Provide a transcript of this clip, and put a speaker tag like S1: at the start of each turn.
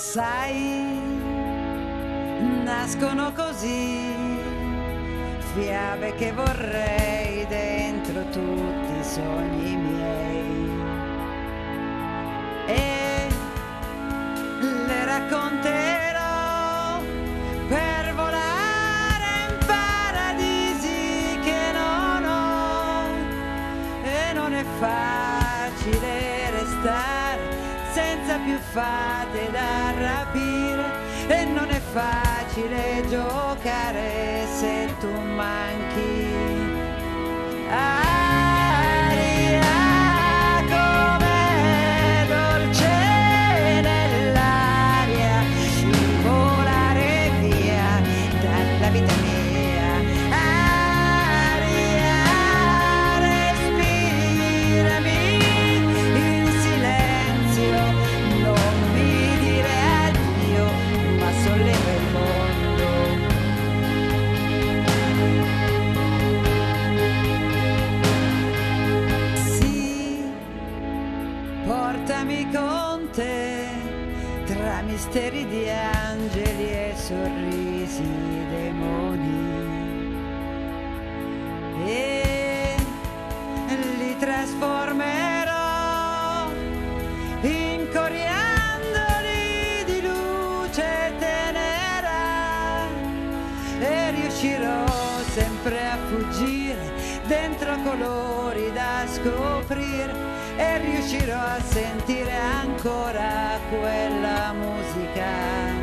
S1: Sai, nascono così fiabe che vorrei dentro tutti i sogni miei. Senza più fate da rapire. E non è facile giocare se tu manchi. Misteri di angeli e sorrisi demoni. E li trasformerò in coriandoli di luce tenera e riuscirò sempre a fuggire dentro colori da scoprire e riuscirò a sentire ancora quella musica